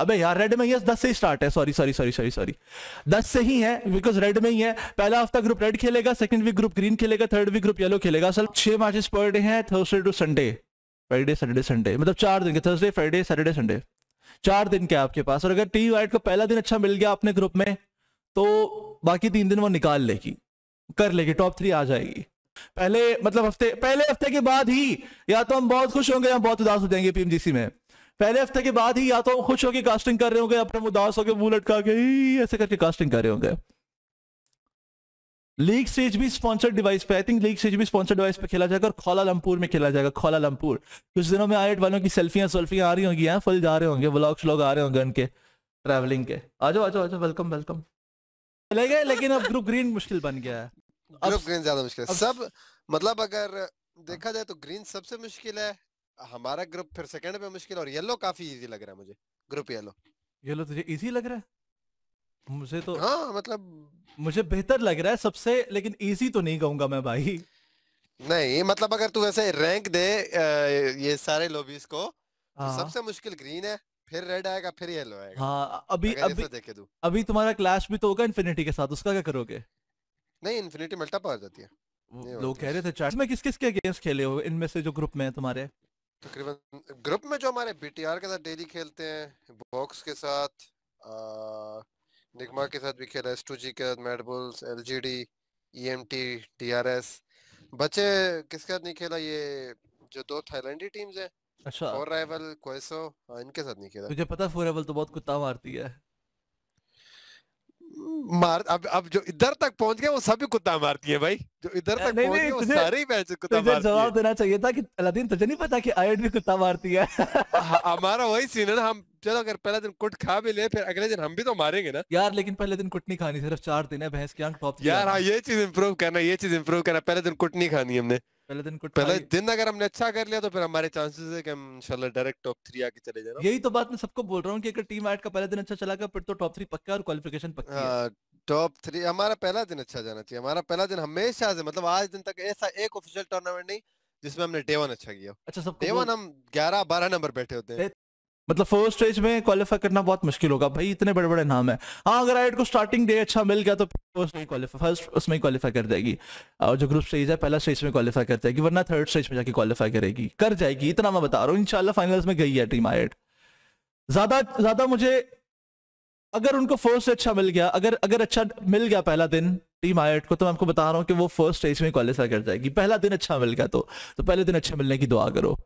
अबे यार रेड में ही दस से ही स्टार्ट है। Sorry sorry sorry sorry sorry दस से ही है बिकॉज़ रेड में ही है। पहला हफ़्ता ग्रुप रेड खेलेगा सेकंड वीक ग्रुप ग्रीन खेलेगा थर्ड वीक ग्रुप येलो खेलेगा। असल छह मैचेस पर डे हैं Thursday to Sunday Friday Saturday Sunday मतलब चार दिन के थर्सडे फ्राइडे सैटरडे संडे चार दिन के आपके पास, और अगर टी वाइट को पहला दिन अच्छा मिल गया अपने ग्रुप में तो बाकी तीन दिन वो निकाल लेगी। कर लेगी टॉप थ्री आ जाएगी। पहले मतलब हफ़्ते, पहले हफ़्ते के बाद ही, या तो हम बहुत खुश होंगे या बहुत उदास हो जाएँगे पीएमजीसी में। पहले हफ़्ते के बाद ही या तो हम खुश होकर कास्टिंग कर रहे होंगे अपने उदास होकर मुँह लटका के ऐसे करके कास्टिंग कर रहे होंगे। लीग स्टेज भी स्पॉन्सर्ड डिवाइस पे आई थिंक लीग स्टेज भी स्पॉन्सर्ड डिवाइस पे खेला जाएगा और खोला लमपुर में खेला जाएगा खोला लमपुर कुछ दिनों में आयट वालों की सेल्फियाँ सेल्फियाँ आ रही होंगी यहाँ फुल जा रहे होंगे व्लॉग्स लोग आ रहे होंगे उनके ट्रैवलिंग के। आ जाओ आ जाओ आ जाओ वेलकम वेलकम चले गए लेकिन अब ग्रुप ग्रीन मुश्किल बन गया है। ग्रुप ग्रीन ज़्यादा मुश्किल है। सब मतलब अगर देखा जाए तो ग्रीन सबसे मुश्किल है। हमारा ग्रुप फिर सेकंड पे मुश्किल और येलो काफ़ी इजी लग रहा है मुझे ग्रुप येलो येलो तुझे इजी लग रहा है? मुझे तो हाँ मतलब मुझे बेहतर लग रहा है सबसे लेकिन इजी तो नहीं कहूँगा मैं भाई। नहीं मतलब अगर तू ऐसे रैंक दे ये सारे लॉबीज को तो हाँ। सबसे मुश्किल ग्रीन है फिर रेड आएगा फिर येलो आएगा। हाँ अभी अभी देखे तू। अभी तुम्हारा क्लैश भी तो होगा इन्फिनिटी के साथ उसका क्या करोगे? नहीं इन्फिनिटी मल्टा आ जाती है। लोग कह रहे थे चैट में किस किस के अगेंस्ट खेले हो? इनमें से जो ग्रुप में है तुम्हारे। तकरीबन ग्रुप में जो हमारे बीटीआर के साथ डेली खेलते हैं बॉक्स के साथ निगमा के साथ भी खेला एस टू जी के साथ मेडबुल्स L G D E M T T R S बच्चे किसके साथ नहीं खेला? ये जो दो थाईलैंडी टीम्स हैं अच्छा। फोर राइवल कोएसो इनके साथ नहीं खेला। मुझे पता फोर राइवल तो बहुत कुत्ता मारती है। मार अब अब जो इधर तक पहुँच गए वो सभी कुत्ता मारती है भाई। जो इधर तक पहुँच गए वो सारे ही मैच कुत्ता मारती है। जवाब देना चाहिए था कि अलादीन तुझे नहीं पता कि आयड भी कुत्ता मारती है? हमारा वही सीन है ना हम चलो अगर पहले दिन कुट खा भी ले फिर अगले दिन हम भी तो मारेंगे ना। यार लेकिन पहले दिन कुट नहीं खानी सिर्फ़ चार दिन है भैंस की आँख टॉप यार हाँ ये चीज़ इंप्रूव करना ये चीज़ इंप्रूव करना पहले दिन कुट नहीं खानी हमने। पहले दिन कुट पहले दिन अगर हमने अच्छा कर लिया तो फिर हमारे चांसेस है कि हम इंशाल्लाह डायरेक्ट टॉप थ्री आके चले जाना यही तो बात मैं सबको बोल रहा हूँ कि अगर टीम ऐड का पहला दिन अच्छा चला गया फिर तो टॉप थ्री पक्का और क्वालिफिकेशन पक्की है। टॉप थ्री हमारा पहला दिन अच्छा जाना चाहिए। हमारा पहला दिन हमेशा से मतलब आज दिन तक ऐसा एक ऑफिशियल टूर्नामेंट नहीं जिसमें हमने डे वन अच्छा किया। अच्छा सबको डे वन हम ग्यारह बारह नंबर बैठे होते हैं। मतलब फ़र्स्ट स्टेज में क्वालिफाई करना बहुत मुश्किल होगा। भाई इतने बड़े बड़े नाम है। हाँ अगर आइट को स्टार्टिंग डे अच्छा मिल गया तो फ़र्स्ट में क्वालिफाई फ़र्स्ट उसमें ही क्वालिफाई कर जाएगी। और जो ग्रुप स्टेज है, पहला स्टेज में क्वालिफाई कर जाएगी, वरना थर्ड स्टेज में जाके क्वालिफाई करेगी। कर जाएगी, इतना मैं बता रहा हूँ। इंशाल्लाह फाइनल्स में गई है टीम आइट ज़्यादा ज़्यादा मुझे, अगर उनको फ़र्स्ट अच्छा मिल गया, अगर अगर अच्छा मिल गया पहला दिन टीम आइट को तो मैं आपको बता रहा हूँ कि वो फ़र्स्ट स्टेज में क्वालिफाई कर जाएगी। पहला दिन अच्छा मिल गया तो तो पहले दिन अच्छा मिलने की दुआ करो।